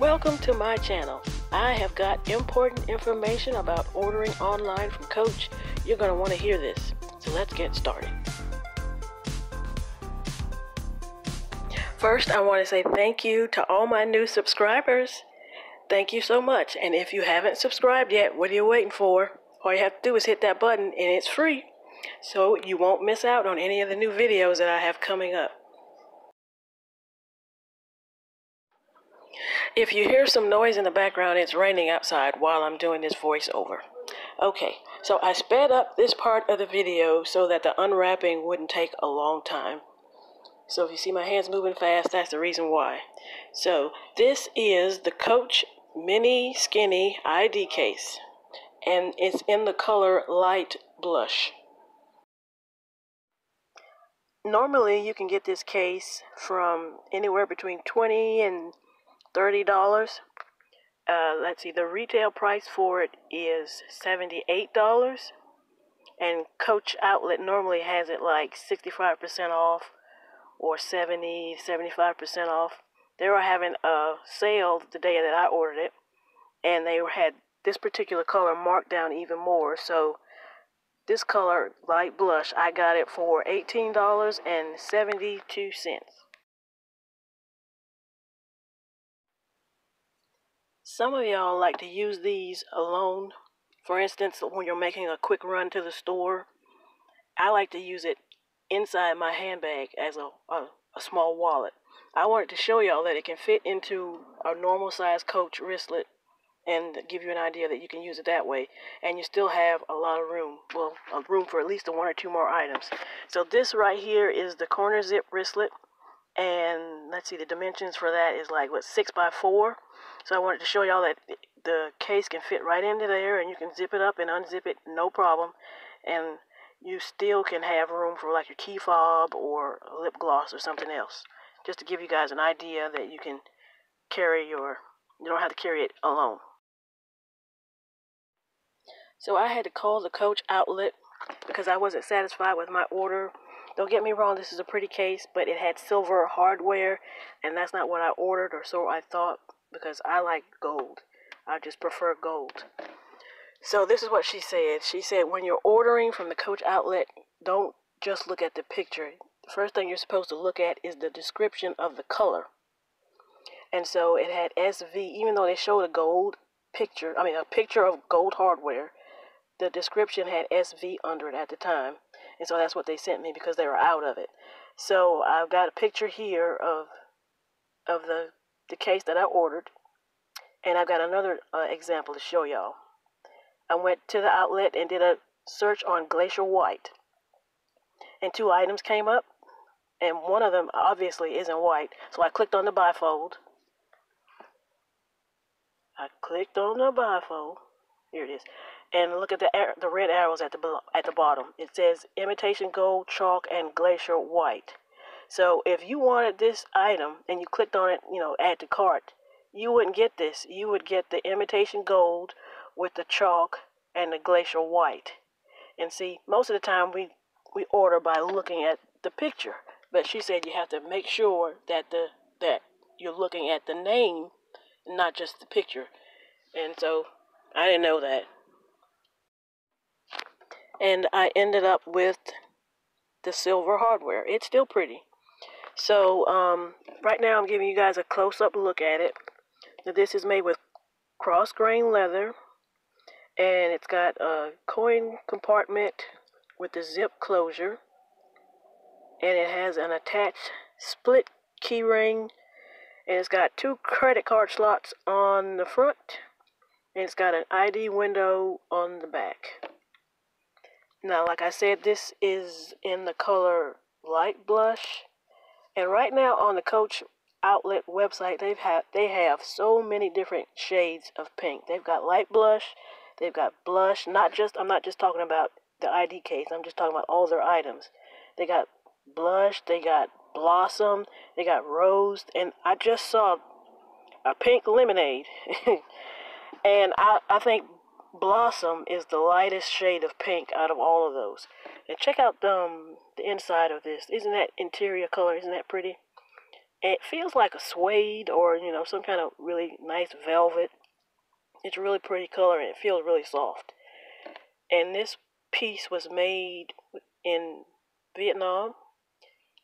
Welcome to my channel. I have got important information about ordering online from Coach. You're going to want to hear this. So let's get started. First, I want to say thank you to all my new subscribers. Thank you so much. And if you haven't subscribed yet, what are you waiting for? All you have to do is hit that button and it's free. So you won't miss out on any of the new videos that I have coming up. If you hear some noise in the background, it's raining outside while I'm doing this voiceover. Okay, so I sped up this part of the video so that the unwrapping wouldn't take a long time. So if you see my hands moving fast, that's the reason why. So this is the Coach Mini Skinny ID case, and it's in the color light blush. Normally, you can get this case from anywhere between 20 and $30. Uh, let's see, the retail price for it is $78. And Coach Outlet normally has it like 65% off or 70, 75% off. They were having a sale the day that I ordered it, and they had this particular color marked down even more. So this color, light blush, I got it for $18.72. Some of y'all like to use these alone. For instance, when you're making a quick run to the store, I like to use it inside my handbag as a, a, a small wallet. I wanted to show y'all that it can fit into a normal size coach wristlet and give you an idea that you can use it that way and you still have a lot of room well room for at least one or two more items so this right here is the corner zip wristlet and let's see the dimensions for that is like what six by four? So I wanted to show y'all that the case can fit right into there and you can zip it up and unzip it no problem. And you still can have room for like your key fob or lip gloss or something else just to give you guys an idea that you can carry your you don't have to carry it alone. So I had to call the coach outlet because I wasn't satisfied with my order. Don't get me wrong, this is a pretty case, but it had silver hardware, and that's not what I ordered, or so I thought, because I like gold. I just prefer gold. So this is what she said. She said, when you're ordering from the coach outlet, don't just look at the picture. The first thing you're supposed to look at is the description of the color. And so it had SV, even though they showed a gold picture, I mean, a picture of gold hardware, the description had SV under it at the time, and so that's what they sent me because they were out of it. So I've got a picture here of of the the case that I ordered, and I've got another uh, example to show y'all. I went to the outlet and did a search on glacier white, and two items came up, and one of them obviously isn't white. So I clicked on the bifold. I clicked on the bifold. Here it is and look at the the red arrows at the at the bottom. It says imitation gold, chalk, and glacier white. So if you wanted this item and you clicked on it, you know, add to cart, you wouldn't get this. You would get the imitation gold with the chalk and the glacier white. And see, most of the time we we order by looking at the picture, but she said you have to make sure that the that you're looking at the name, not just the picture. And so I didn't know that and I ended up with the silver hardware. It's still pretty. So um, right now I'm giving you guys a close-up look at it. Now, this is made with cross-grain leather, and it's got a coin compartment with the zip closure, and it has an attached split keyring, and it's got two credit card slots on the front, and it's got an ID window on the back. Now, like I said, this is in the color light blush. And right now on the Coach Outlet website, they've had they have so many different shades of pink. They've got light blush, they've got blush. Not just I'm not just talking about the ID case. I'm just talking about all their items. They got blush, they got blossom, they got rose, and I just saw a pink lemonade. and I, I think Blossom is the lightest shade of pink out of all of those. And check out um, the inside of this. Isn't that interior color? Isn't that pretty? it feels like a suede or, you know, some kind of really nice velvet. It's a really pretty color and it feels really soft. And this piece was made in Vietnam.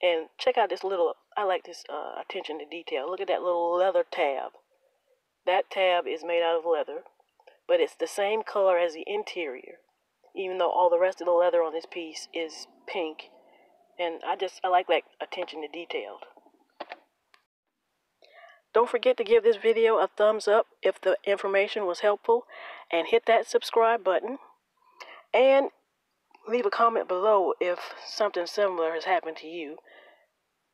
And check out this little, I like this uh, attention to detail. Look at that little leather tab. That tab is made out of leather, but it's the same color as the interior, even though all the rest of the leather on this piece is pink. And I just, I like that attention to detail. Don't forget to give this video a thumbs up if the information was helpful and hit that subscribe button. And leave a comment below if something similar has happened to you.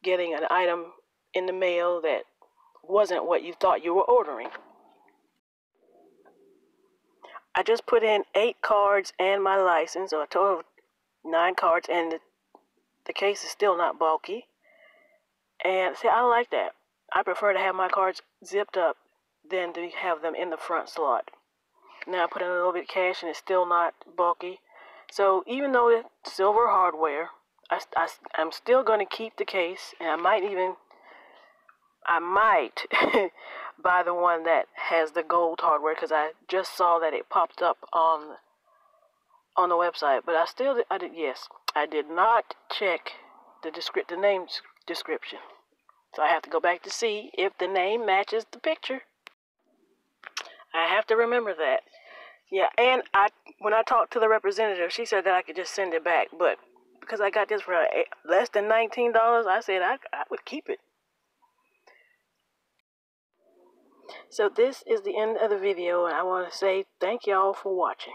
Getting an item in the mail that wasn't what you thought you were ordering. I just put in eight cards and my license, or a total of nine cards, and the, the case is still not bulky. And see, I like that. I prefer to have my cards zipped up than to have them in the front slot. Now I put in a little bit of cash and it's still not bulky. So even though it's silver hardware, I, I, I'm still going to keep the case and I might even, I might buy the one that has the gold hardware because I just saw that it popped up on on the website. But I still, I did, yes, I did not check the, descri- the name description. So I have to go back to see if the name matches the picture. I have to remember that. Yeah, and I when I talked to the representative, she said that I could just send it back, but because I got this for eh, less than $19, I said I, I would keep it. So this is the end of the video, and I want to say thank y'all for watching.